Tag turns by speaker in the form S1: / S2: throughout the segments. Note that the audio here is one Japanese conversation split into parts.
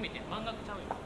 S1: 「めて漫画ちゃうよ。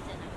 S1: is in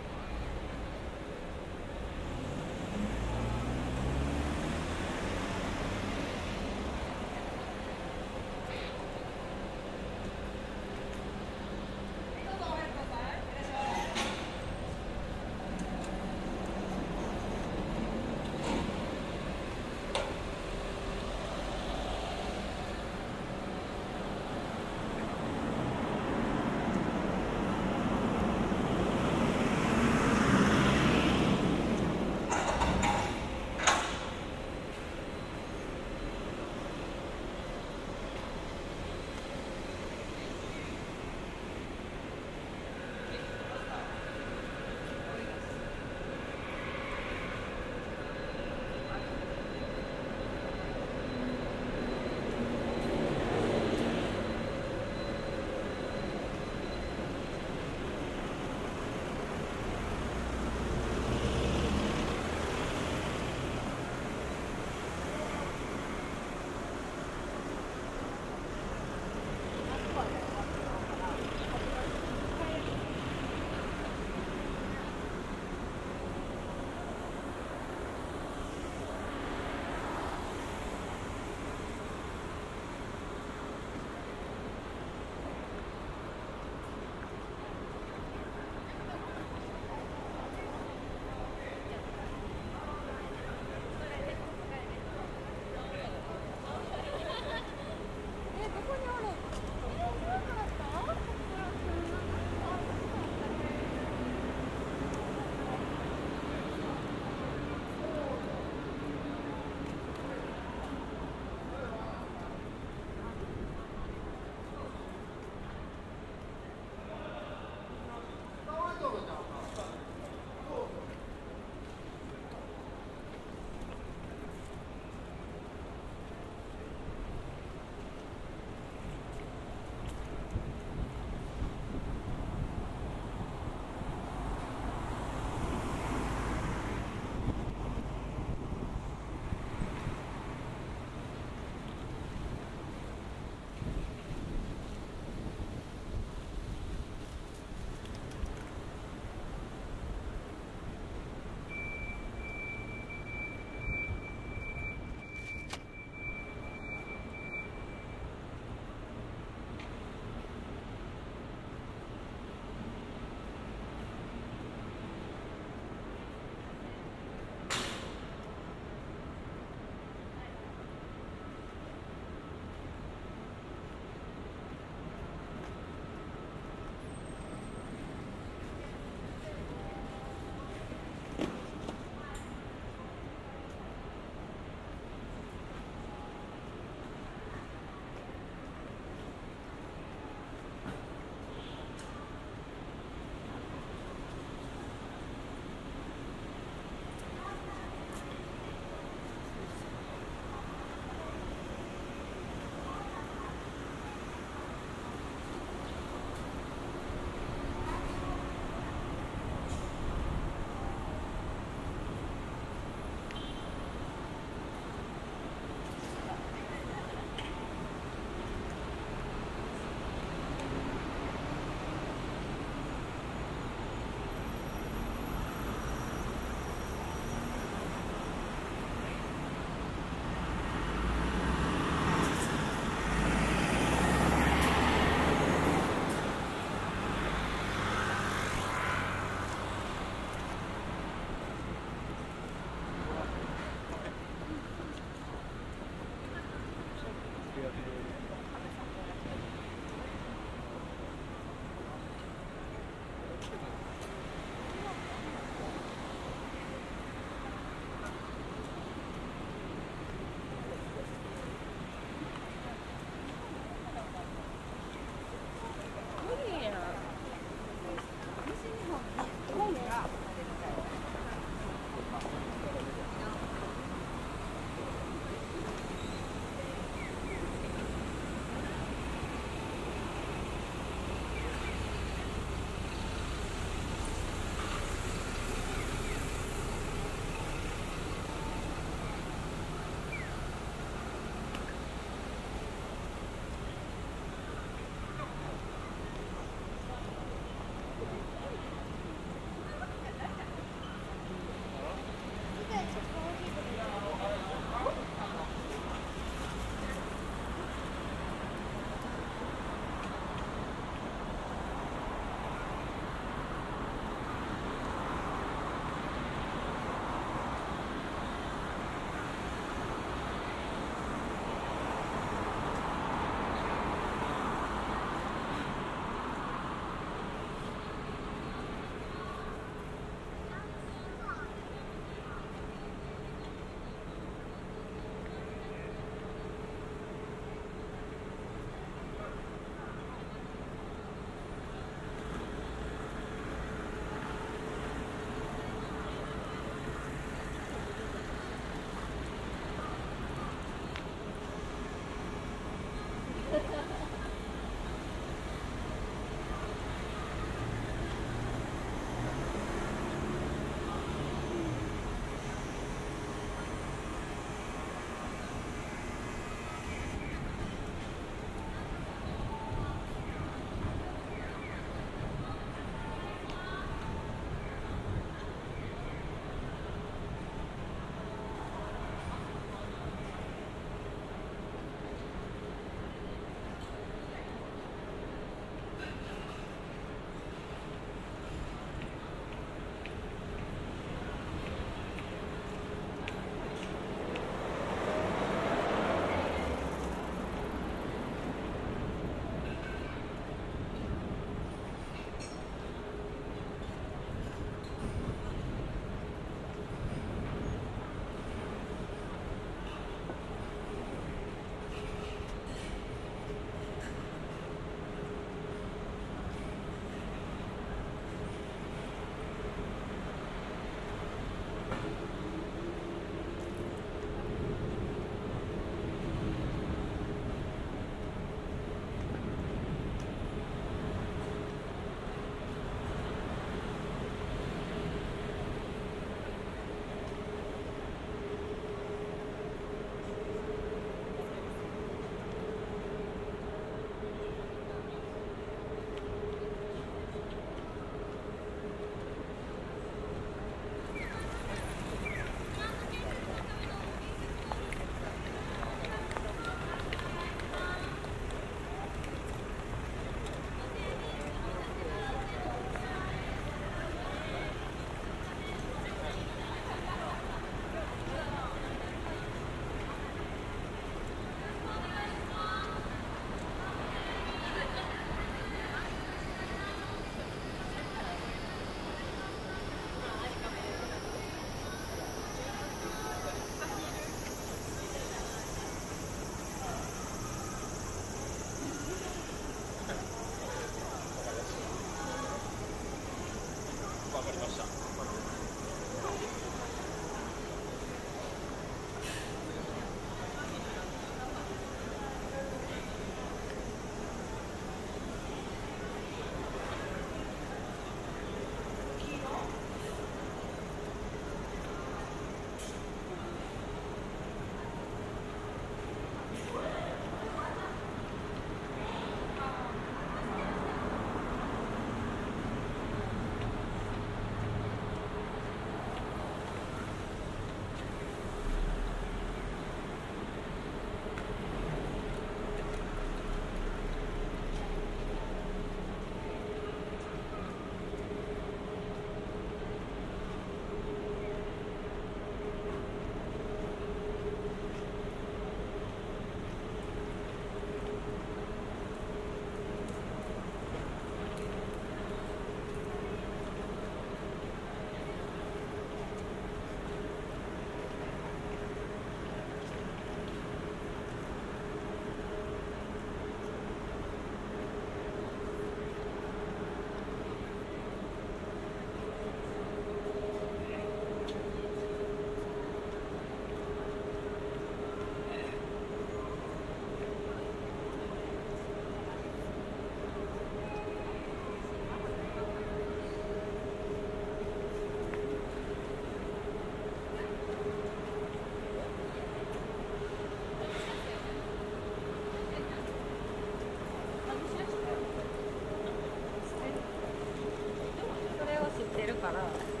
S1: 好了。